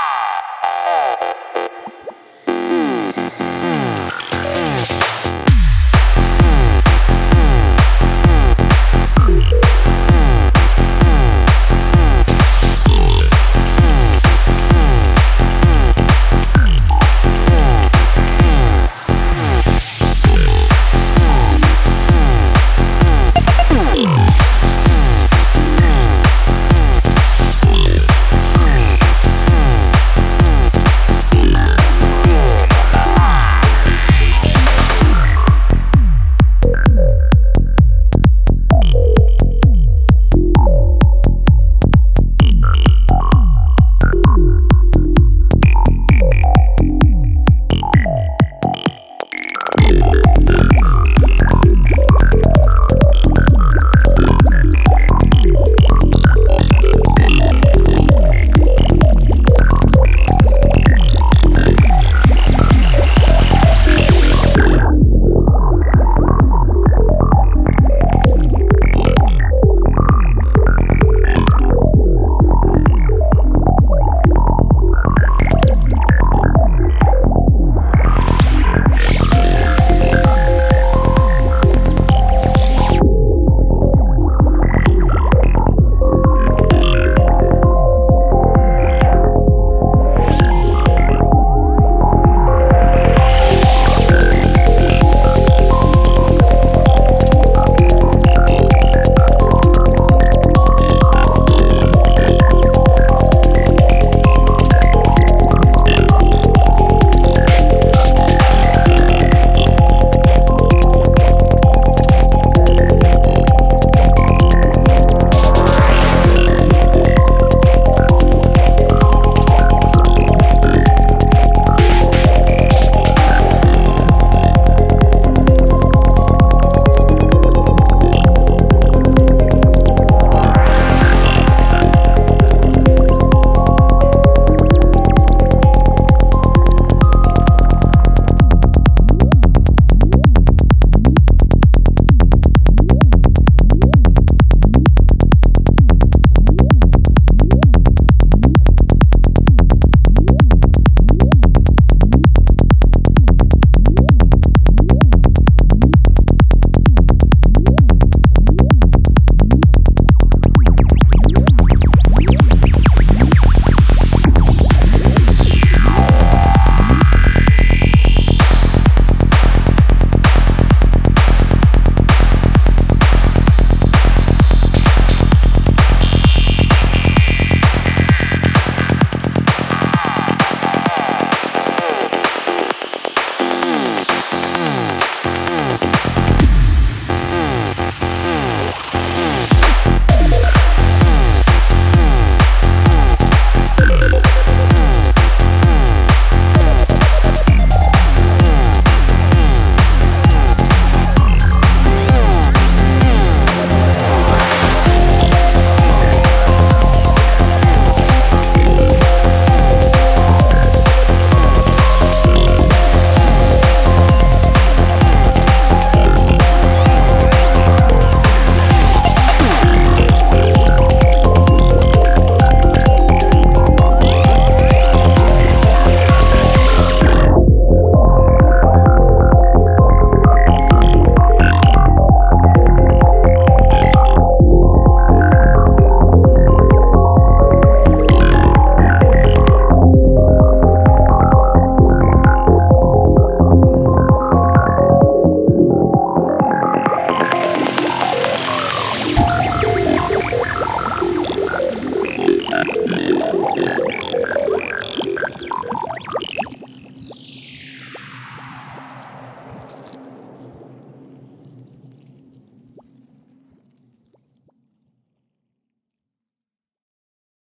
Oh,